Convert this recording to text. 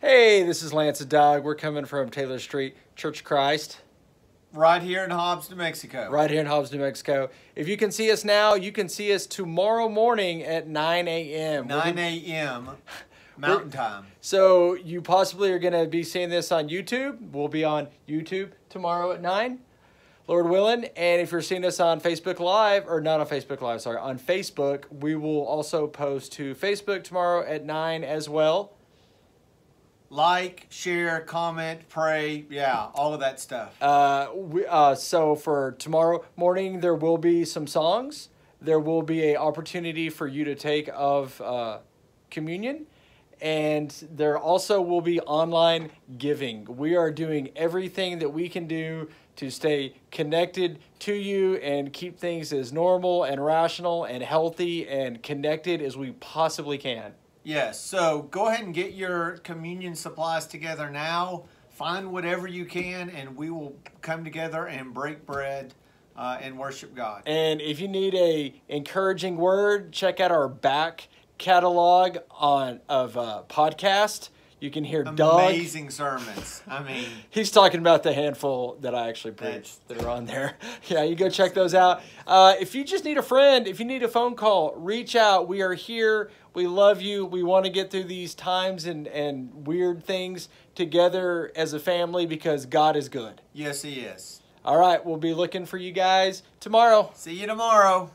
Hey, this is Lance and Doug. We're coming from Taylor Street Church Christ, Right here in Hobbs, New Mexico. right here in Hobbs, New Mexico. If you can see us now, you can see us tomorrow morning at 9 a.m. 9 a.m. Mountain Time. So you possibly are going to be seeing this on YouTube. We'll be on YouTube tomorrow at 9, Lord willing. And if you're seeing this on Facebook Live, or not on Facebook Live, sorry, on Facebook, we will also post to Facebook tomorrow at 9 as well. Like, share, comment, pray. Yeah, all of that stuff. Uh, we, uh, so for tomorrow morning, there will be some songs. There will be a opportunity for you to take of uh, communion, and there also will be online giving. We are doing everything that we can do to stay connected to you and keep things as normal and rational and healthy and connected as we possibly can. Yes, so go ahead and get your communion supplies together now. Find whatever you can, and we will come together and break bread uh, and worship God. And if you need a encouraging word, check out our back catalog on of uh, podcast. You can hear Doug. Amazing sermons. I mean, He's talking about the handful that I actually preached that are on there. Yeah, you go check those out. Uh, if you just need a friend, if you need a phone call, reach out. We are here. We love you. We want to get through these times and, and weird things together as a family because God is good. yes, He is. All right, we'll be looking for you guys tomorrow. See you tomorrow.